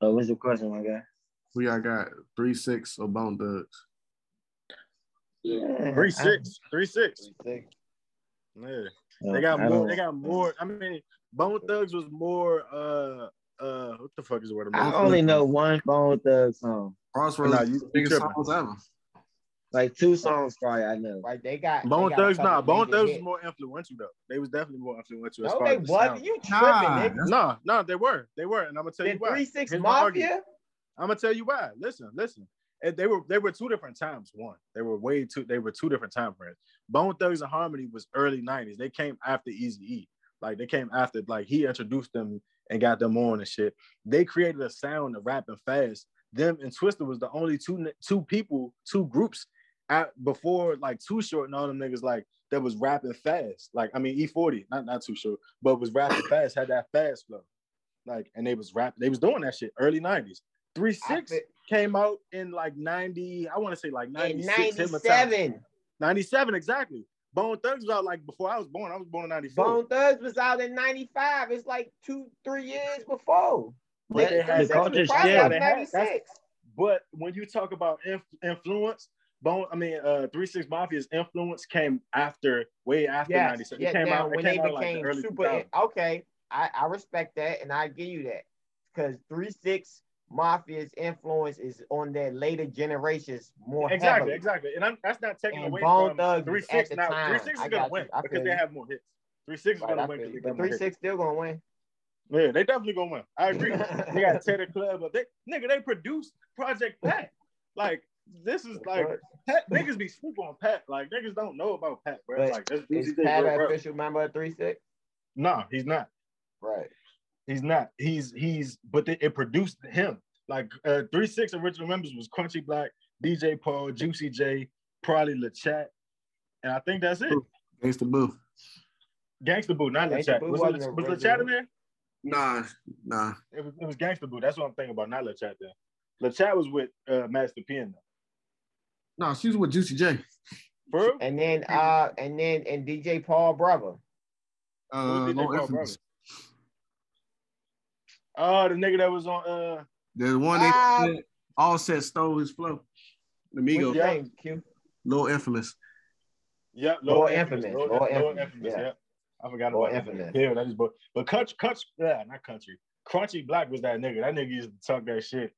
Oh, what's the question, my guy? Who y'all got? Three six or Bone Thugs? Yeah, Three six, three six. Six. Yeah, I, they got I more. don't- They got more. I mean, Bone Thugs was more. Uh, uh, what the fuck is the word? I'm I looking only know one Bone Thug song. Crossroads, Nah, is you- you biggest tripping. songs ever. Like two songs, probably I know. Right, they got. Bone they got Thugs, couple nah. Bone major Thugs was more influential though. They was definitely more influential. as No, far they as the wasn't. sound. You tripping, Nah, nigga? No, no, they were. They were, and I'm gonna tell you The why. three six Here's mafia. I'm gonna tell you why. Listen, listen. And they were they were two different times. One, they were way two. They were two different time frames. Bone Thugs and Harmony was early '90s. They came after Easy E. Like they came after. Like he introduced them and got them on and shit. They created a sound of rapping fast. Them and Twista was the only two two people, two groups at before like Too Short and all them niggas like that was rapping fast. Like I mean E-40, not not Too Short, but was rapping fast. Had that fast flow. Like and they was rapping. They was doing that shit early '90s. Three Six came out in like 90, I want to say like In 96. 97. 97, exactly. Bone Thugs was out like before I was born. I was born in 94. Bone Thugs was out in 95. It's like two, three years before. But they The had culture still- like they had- But when you talk about inf- influence, Bone, I mean, uh, Three Six Mafia's influence came after, way after Yes, 97. yeah, it came now out, it when came they out, like, the became super, 2000s. okay, I, I respect that and I give you that because three six mafia's influence is on their later generations more Exactly, heavily. exactly. And I'm, that's not taking And away Bone from Thugs Three Six. Now, time. Three Six is gonna win because they have more hits. Three Six is Right, gonna win feel because you. they But three six still gonna win. Yeah, they definitely gonna win. I agree. they got Teddy Club, but they nigga they produced Project Pat. Like this is like Pat, niggas be sleep on Pat. Like niggas don't know about Pat, bro. But like that's Is Juicy Pat bro, an bro. official member of three six? No, he's not. Right. He's not. He's he's but they, it produced him. Like uh three six original members was Crunchy Black, DJ Paul, Juicy J, probably La Chat, and I think that's it. Gangsta Boo. Gangsta Boo, not Gangsta La Chat. Boo Was, wasn't it, was original. La Chat in there? Nah, nah. It was it was Gangsta Boo. That's what I'm thinking about, not La Chat then. La Chat was with uh Master P in though. No, she was with Juicy J. For real? And then uh and then and DJ Paul brother. Uh, Who did Lord they call Infamous. Oh, the nigga that was on uh The one they Ah. all said stole his flow. The What's Migos. his name, Q? Infamous. Yep, Lord Infamous, Lord, Lord Lord Infamous, Infamous. yeah. Yep. I forgot Lord about Infamous. that. Yeah, that is but but country, country, yeah, not country. Crunchy Black was that nigga. That nigga used to talk that shit.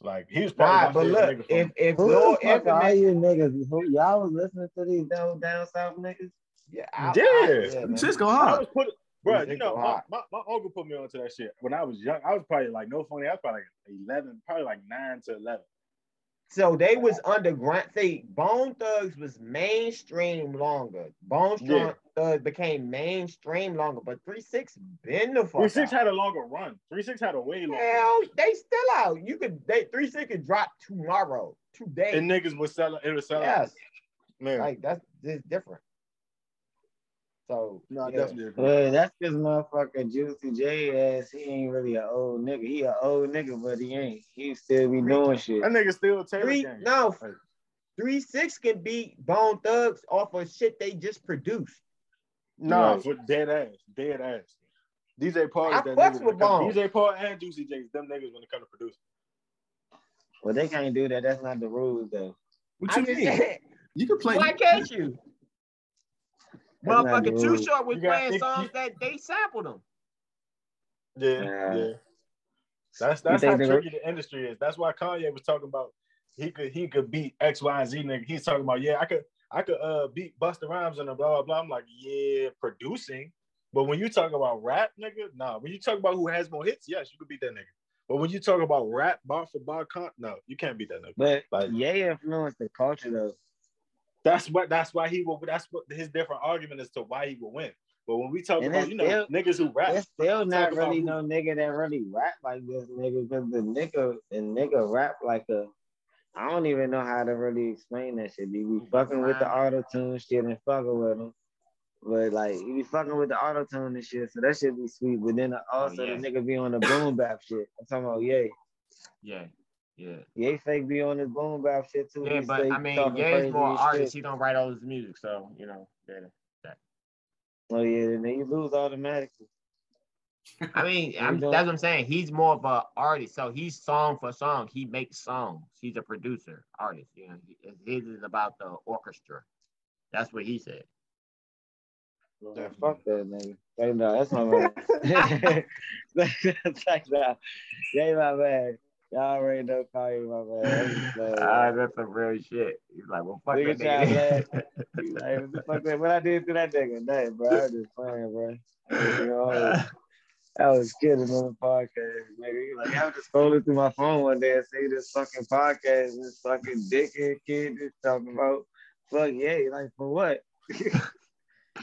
Like he was probably Nah, my but look, nigga from- if if Who Lord the Infamous, you niggas? Who, y'all was listening to these down down south niggas? yeah, I, Yeah. I, yeah, man. Cisco I hard. was put, bro. Music You know, my, my, my uncle put me onto that shit when I was young. I was probably like no funny. I was probably like eleven, probably like nine to eleven. So they was underground. See, Bone Thugs was mainstream longer. Bone Yeah. Thugs became mainstream longer, but Three Six been the fuck. Three six had a longer run. Three six had a way longer. run. Hell, they still out. You could they Three Six could drop tomorrow, today. And niggas was selling. It was selling. yes, man. like that's this different. So no, I yeah. definitely. Well, that's because motherfucker Juicy J ass. He ain't really an old nigga. He an old nigga, but he ain't. He still be doing shit. That nigga still three no Like- Three Six can beat Bone Thugs off of shit they just produced. Right. for dead ass, dead ass. DJ Paul I fucks with Bone. DJ Paul and Juicy J, them niggas when it come to producing. Well, they can't do that. That's not the rules, though. What you just mean? You can play. why can't you? That's Motherfucker, Too. Short was playing if songs that they sampled them. Yeah, Yeah. yeah. That's that's how tricky the industry is. That's why Kanye was talking about he could he could beat X, Y, and Z nigga. He's talking about, yeah, I could I could uh beat Busta Rhymes and blah blah blah. I'm like, yeah, producing. But when you talk about rap, nigga, nah. When you talk about who has more hits, yes, you could beat that nigga. But when you talk about rap, bar for bar, con, no, you can't beat that nigga. But Like- yeah, influenced the culture though. That's what that's why he will. That's what his different argument as to why he will win. But when we talk And about you know still- niggas who rap, There's still not really who- no nigga that really rap like this nigga because the nigga the nigga rap like a I don't even know how to really explain that shit. He be fucking with the auto tune shit and fucking with him. But like he be fucking with the auto tune and shit, so that shit be sweet. But then also oh, yeah. the nigga be on the boom bap shit. I'm talking about Ye. Yeah, yeah. Ye fake be on his boom bap shit too. Yeah, He but I mean, talking Ye's more artist. shit. He don't write all his music, so you know. Yeah. Oh yeah, then you lose automatically. I mean, I'm, that's what I'm saying. He's more of a artist, so he's song for song. He makes songs. He's a producer, artist. You know, his is about the orchestra. That's what he said. Yeah, fuck that nigga. Say no, that's my man. Check that. Yeah, my man. Y'all already know Kanye, my man. I'm Ah, that's some real shit. He's like, well, fuck Nigga that nigga. like, what fuck that? What I did to that nigga? Nothing, bro. I was just playing, bro. You know, I was kidding on the podcast, nigga. Like, I was just scrolling through my phone one day and see this fucking podcast, this fucking dickhead kid just talking about fuck yeah, like for what?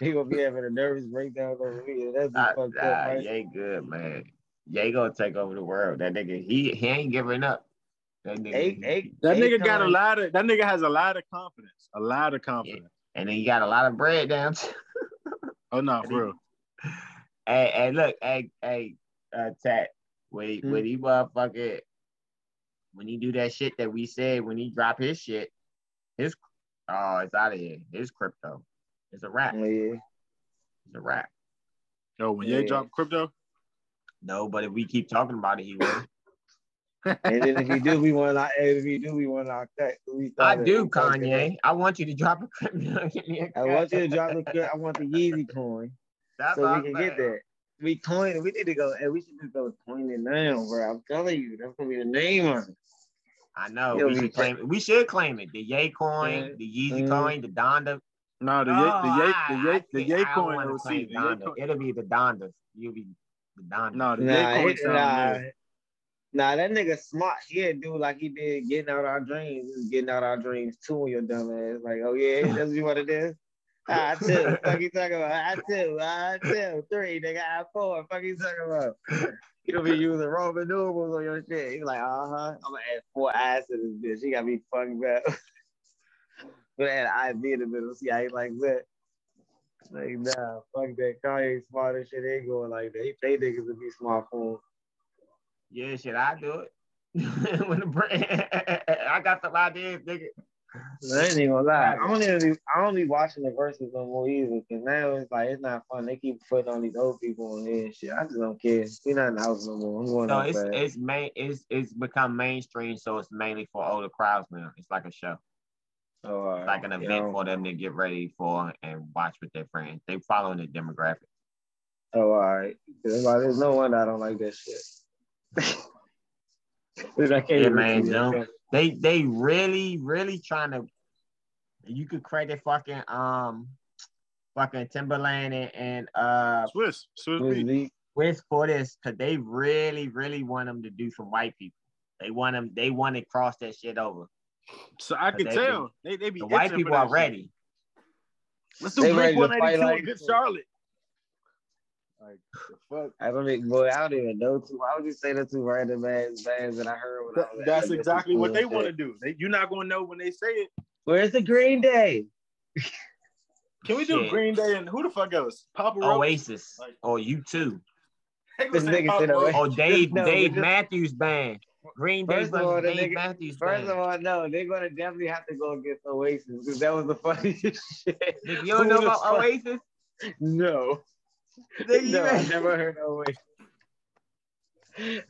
he gonna be having a nervous breakdown over me. That's just Ah, fucked ah, up, right? Ye good, man. Ye gonna take over the world. That nigga, he he ain't giving up. That nigga, Hey, hey, That hey, nigga got a lot of that nigga has a lot of confidence. A lot of confidence. and then he got a lot of bread down. Oh no, for real. hey, hey, look, hey, hey, uh, Tat, when he, Hmm. when he motherfucker, when he do that shit that we said, when he drop his shit, his, oh, it's out of here. His crypto, it's a wrap. Oh, yeah. It's a wrap. Yo, when Yeah. Ye dropped crypto, No, but if we keep talking about it, he will. And then if you do, we want to. If you do, we want to cut. We I do, it- we Kanye. I want you to drop a crypto. Give me a I want you to drop the. I want the Yeezy coin. That's so we can saying. get that. We coin. We need to go. And we should just go coin it now, bro. I'm telling you, that's gonna be the name on it. I know. Yo, we we should claim it. We should claim it. The Ye coin, Yeah. the Yeezy Mhm. coin, the Donda. no, the No, Ye, the Ye, the I Ye, the can't- Ye I coin wanna OC, claim the Ye Donda. coin. It'll be the Donda. You'll be the No, the Nah, Ye coin nah, nah, that nigga smart. He'll do like he did getting out our dreams. He's getting out our dreams too on your dumb ass. Like, oh yeah, that's what you want to do? I two. Fuck you talking about? I two. I two. Three. Nigga, I four. Fuck you talking about? You don't be using Roman numerals on your shit. He's like, uh huh. I'm gonna add four eyes to this bitch. He got me fucking back. but add an IV in the middle. See how he like that. Like, nah, fuck that. Kanye smart as shit ain't going like that. He pay niggas to be smart for him. Yeah, shit, I do it. when the brand, I got the ideas, nigga. I ain't even gonna lie. I don't even be, I don't be watching the verses no more either. Cause now it's like it's not fun. They keep putting all these old people on here and shit. I just don't care. We not in the house no more. I'm going So it's it's main it's it's become mainstream, so it's mainly for older crowds now. It's like a show, all it's right. like an event know? for them to get ready for and watch with their friends. They following the demographic. Oh, all right. 'Cause it's there's no one I don't like that shit. Dude, I can't Yeah, man, see They they really really trying to. You could credit fucking um, fucking Timbaland and, and uh Swizz, Swizz With beat. me, for this because they really really want them to do some white people. They want them. They want to cross that shit over. So I can They- tell they they be The white people that are shit. ready. Let's do They Blink ready to fight 182 like- against Charlotte. Like the fuck. I don't even, boy, I don't even know two. Why would you say the two random ass bands that I heard when I was that's elementary exactly what they want to do. They, you're not gonna know when they say it. Where's the Green Day? Can we do Shit. Green Day and who the fuck else? Papa Oasis Like- or you too. They This nigga Papa said oh, Oasis. Or Dave No, Dave just- Matthews Band. Green Day First of all, Dave nigga- Matthews First Band. of all, no, they're gonna definitely have to go against Oasis because that was the funniest shit. You don't know about fuck- Oasis? No, Nigga, no, I never heard Oasis.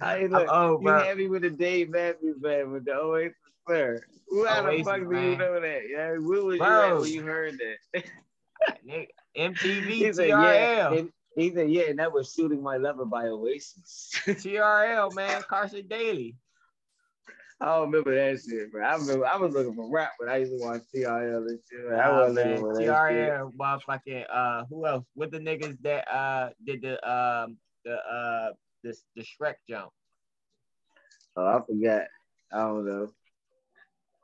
I look, Oh, you bro. had me with the Dave Matthews band with the Oasis sir. Who how the fuck do you know that? Yeah, where was you at when you heard that? MTV, He said, yeah. And- He said, yeah, and that was Shooting My Lover by Oasis. TRL, man. Carson Daly. I don't remember that shit, bro. I remember I was looking for rap but I used to watch TRL and shit. I wasn't man, looking for. TRL, motherfucking, uh, who else? With the niggas that uh did the um the uh the the Shrek jump. Oh, I forgot. I don't know.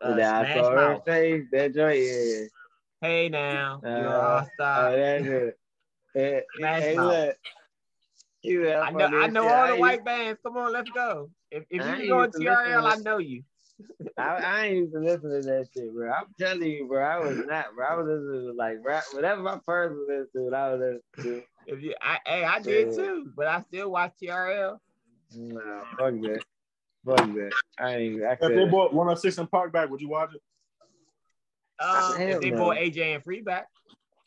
Uh, that I saw her face. That joint, yeah. Hey now, you're Uh, all Oh, that's it. Hey, hey, look. You know, I know, I know all the white bands. Come on, let's go. If, if you can go in used to TRL, I know you. I, I ain't even to listen to that shit, bro. I'm telling you, bro. I was not, bro. I was listening to like rap, whatever my parents was listening to. I was listening to. If you, I, hey, I did Yeah. too, but I still watch TRL. to. Nah, fuck that. Fuck that. I ain't. I If they couldn't. bought 106 and Park back, would you watch it? Um, Hell if they no. bought AJ and Free back,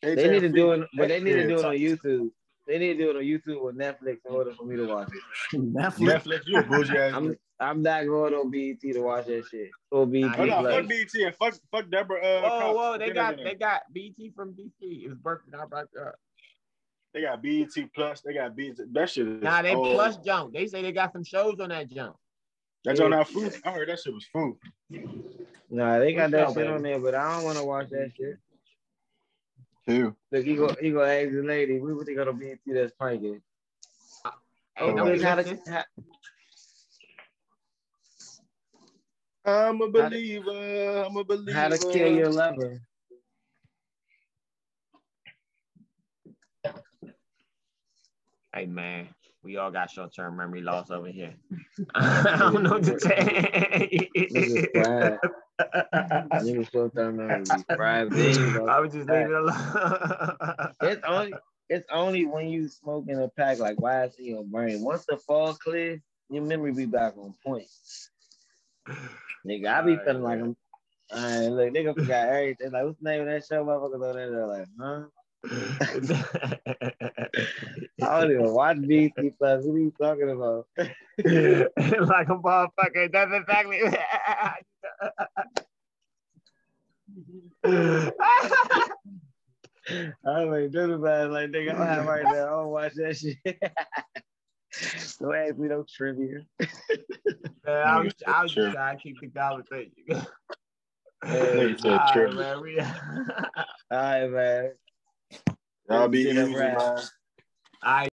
They need to do it, but they need to do it on YouTube. They need to do it on YouTube or Netflix in order for me to watch it. Netflix. Netflix, you a bougie ass. I'm I'm not going on BET to watch that shit. Or BET Nah, Oh, no, fuck BT and fuck fuck Deborah. Uh, Whoa, whoa, they got they got BT from DC. It was broken out right there. They got BET Plus. They got BET. That shit is. Nah, they old. plus jump. They say they got some shows on that jump. That's on our food. I heard that shit was food. Nah, they got that shit up, on there, but I don't want to watch that shit. Too. Look, he go he go ask the lady, we would think on BET that's pranking. Hey, Oh, don't bitch, how listen. to, how, I'm a believer. I'm a believer. how to kill your lover. Hey man, we all got short term memory loss over here. I don't know what to fried. Niggas short term memory. I would just leave it alone. It's only it's only when you smoking a pack like why it's in your brain. Once the fog clear, your memory be back on point. Nigga, I be feeling like I'm. Alright, look, nigga forgot everything. Like, what's the name of that show? Motherfuckers on there, they're like, huh? I don't even watch BT Plus. What are you talking about? like a motherfucker. That's exactly. I'm like, do about it. Like, nigga, I'm high right now. I don't watch that shit. don't ask me no trivia. Man, I was, I was just trying to keep the conversation. Nigga said All right, man, we- All right, man. Y'all be easy, man. Right.